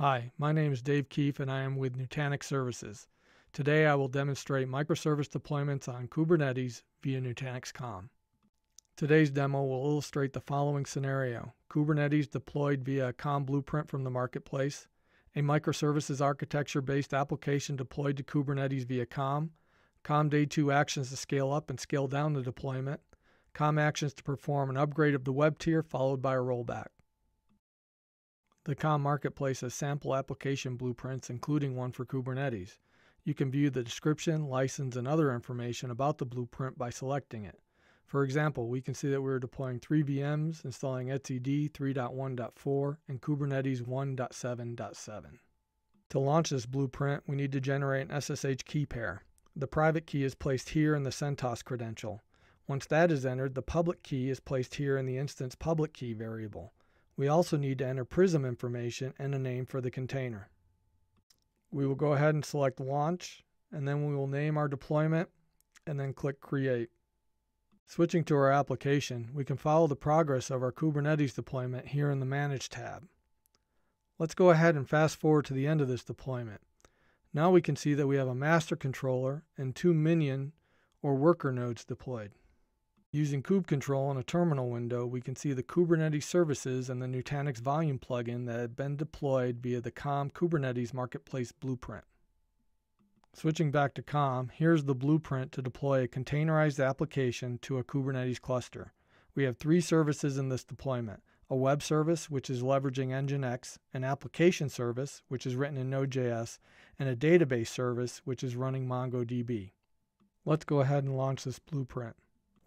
Hi, my name is Dave Keefe and I am with Nutanix Services. Today I will demonstrate microservice deployments on Kubernetes via Nutanix Calm. Today's demo will illustrate the following scenario. Kubernetes deployed via a Calm blueprint from the marketplace, a microservices architecture-based application deployed to Kubernetes via Calm, Calm Day 2 actions to scale up and scale down the deployment, Calm actions to perform an upgrade of the web tier followed by a rollback. The Calm Marketplace has sample application blueprints, including one for Kubernetes. You can view the description, license, and other information about the blueprint by selecting it. For example, we can see that we're deploying three VMs, installing etcd 3.1.4 and Kubernetes 1.7.7. To launch this blueprint, we need to generate an SSH key pair. The private key is placed here in the CentOS credential. Once that is entered, the public key is placed here in the instance public key variable. We also need to enter Prism information and a name for the container. We will go ahead and select Launch, and then we will name our deployment, and then click Create. Switching to our application, we can follow the progress of our Kubernetes deployment here in the Manage tab. Let's go ahead and fast forward to the end of this deployment. Now we can see that we have a master controller and two minion or worker nodes deployed. Using kubectl in a terminal window, we can see the Kubernetes services and the Nutanix volume plugin that have been deployed via the Calm Kubernetes Marketplace blueprint. Switching back to Calm, here's the blueprint to deploy a containerized application to a Kubernetes cluster. We have three services in this deployment a web service, which is leveraging Nginx, an application service, which is written in Node.js, and a database service, which is running MongoDB. Let's go ahead and launch this blueprint.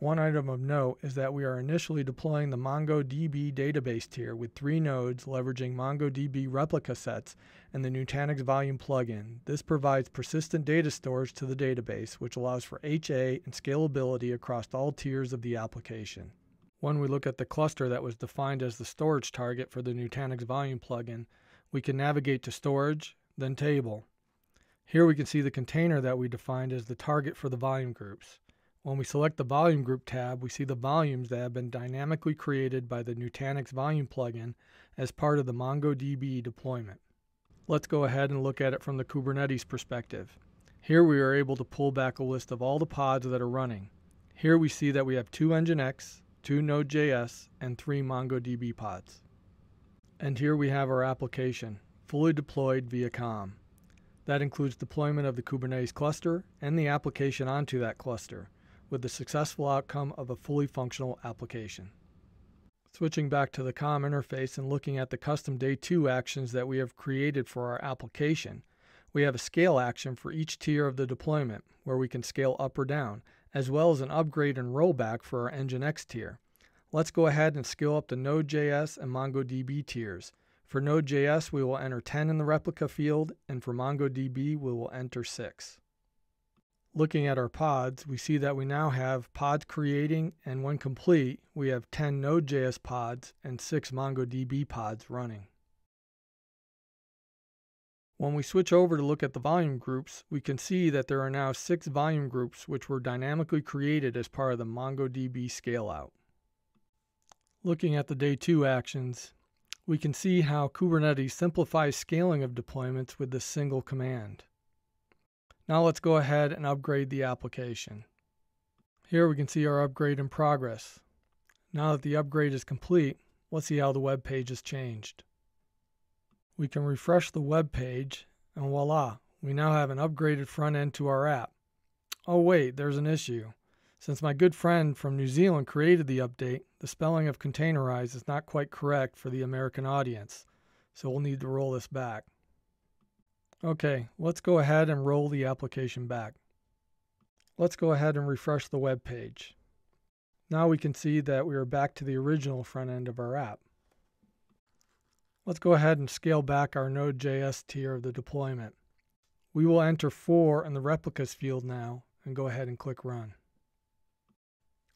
One item of note is that we are initially deploying the MongoDB database tier with three nodes leveraging MongoDB replica sets and the Nutanix Volume plugin. This provides persistent data storage to the database, which allows for HA and scalability across all tiers of the application. When we look at the cluster that was defined as the storage target for the Nutanix Volume plugin, we can navigate to Storage, then Table. Here we can see the container that we defined as the target for the volume groups. When we select the Volume Group tab, we see the volumes that have been dynamically created by the Nutanix Volume plugin as part of the MongoDB deployment. Let's go ahead and look at it from the Kubernetes perspective. Here we are able to pull back a list of all the pods that are running. Here we see that we have two Nginx, two Node.js, and three MongoDB pods. And here we have our application, fully deployed via Calm. That includes deployment of the Kubernetes cluster and the application onto that cluster with the successful outcome of a fully functional application. Switching back to the Calm interface and looking at the custom day 2 actions that we have created for our application, we have a scale action for each tier of the deployment where we can scale up or down, as well as an upgrade and rollback for our Nginx tier. Let's go ahead and scale up the Node.js and MongoDB tiers. For Node.js, we will enter 10 in the replica field, and for MongoDB, we will enter 6. Looking at our pods, we see that we now have pods creating, and when complete, we have 10 Node.js pods and 6 MongoDB pods running. When we switch over to look at the volume groups, we can see that there are now 6 volume groups which were dynamically created as part of the MongoDB scale-out. Looking at the day 2 actions, we can see how Kubernetes simplifies scaling of deployments with this single command. Now let's go ahead and upgrade the application. Here we can see our upgrade in progress. Now that the upgrade is complete, let's see how the web page has changed. We can refresh the web page and voila, we now have an upgraded front end to our app. Oh wait, there's an issue. Since my good friend from New Zealand created the update, the spelling of containerize is not quite correct for the American audience, so we'll need to roll this back. Okay, let's go ahead and roll the application back. Let's go ahead and refresh the web page. Now we can see that we are back to the original front end of our app. Let's go ahead and scale back our Node.js tier of the deployment. We will enter 4 in the replicas field now and go ahead and click Run.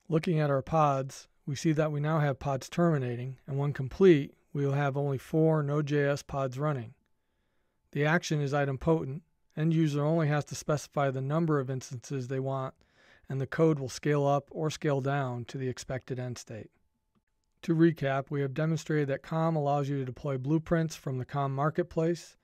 Looking at our pods, we see that we now have pods terminating, and when complete, we will have only 4 Node.js pods running. The action is idempotent. End user only has to specify the number of instances they want, and the code will scale up or scale down to the expected end state. To recap, we have demonstrated that Calm allows you to deploy blueprints from the Calm marketplace.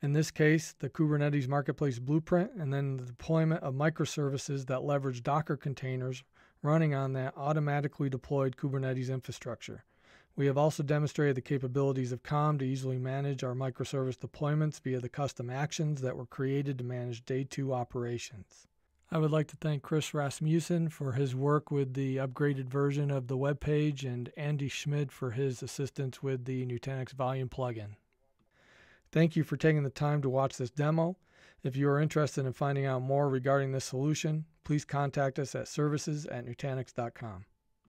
In this case, the Kubernetes Marketplace blueprint, and then the deployment of microservices that leverage Docker containers running on that automatically deployed Kubernetes infrastructure. We have also demonstrated the capabilities of Calm to easily manage our microservice deployments via the custom actions that were created to manage day two operations. I would like to thank Chris Rasmussen for his work with the upgraded version of the web page and Andy Schmid for his assistance with the Nutanix Volume plugin. Thank you for taking the time to watch this demo. If you are interested in finding out more regarding this solution, please contact us at services at nutanix.com.